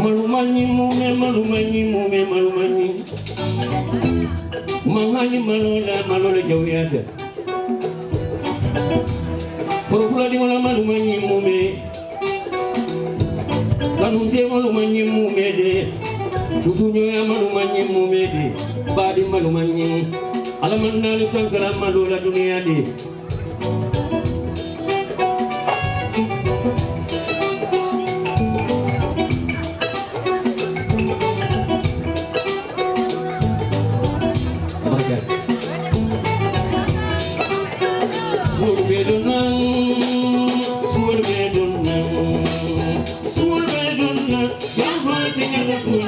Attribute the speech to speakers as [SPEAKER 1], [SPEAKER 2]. [SPEAKER 1] Малумани муме, малумани муме, малумани. Мамани малола, малола жауята. Пурпура di mala malumani mume. Kanunte malumani mume de. Tutunyoya malumani mume de. Badi malumani. Alamandalu tangkala malola dunia de.
[SPEAKER 2] talaga.
[SPEAKER 3] Fulbedo